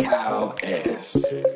Cow ass.